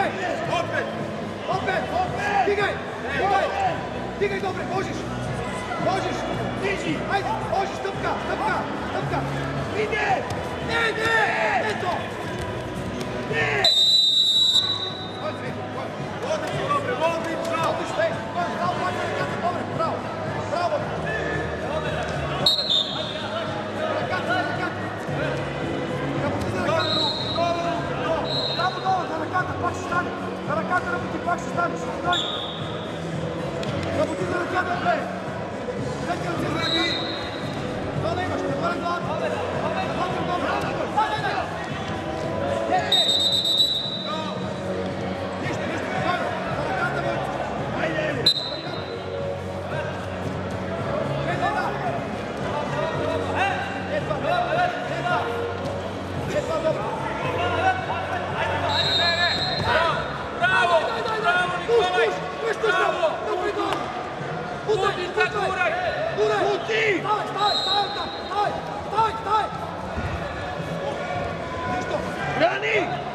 Digaj! Opet! Opet! Opet! Digaj! Digaj! Digaj dobre, možeš! Možeš! Diži! Ajde, možeš, topka, topka, topka! Ide! Ne, ne! Eto! Ne! ti! Stoj, stoj, stoj, stoj, stoj, stoj, stoj! Ništa! Brani!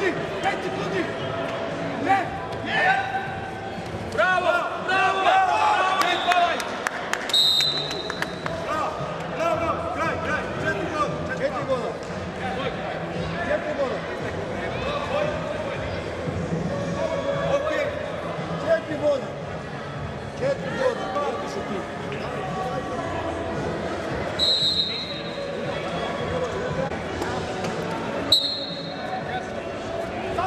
Люди! Эти люди! Нет!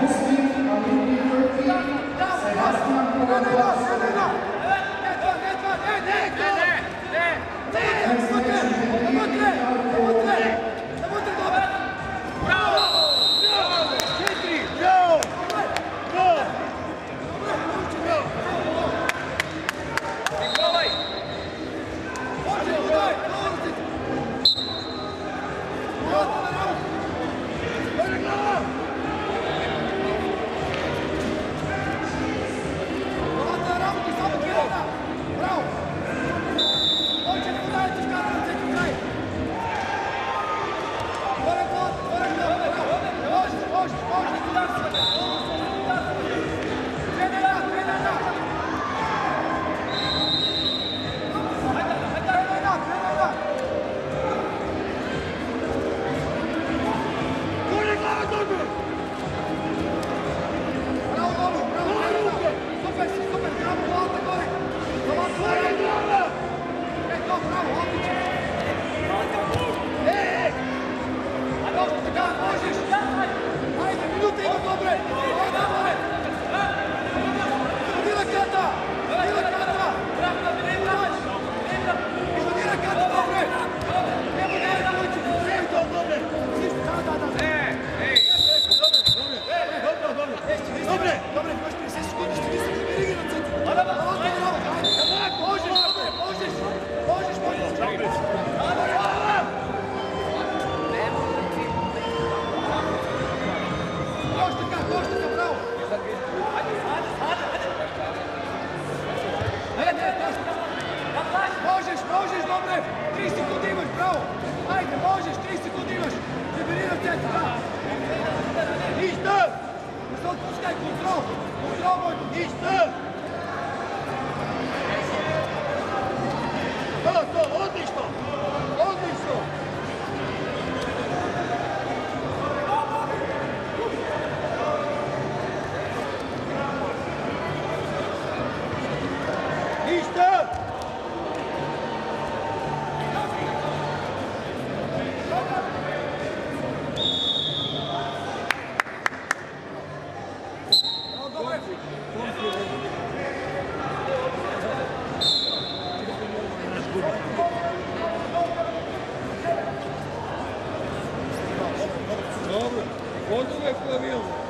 Muslim, Amini, Turkey, Sebastian Kovadas, Come on. Control! Control! Eastern! logo, quando o caminho.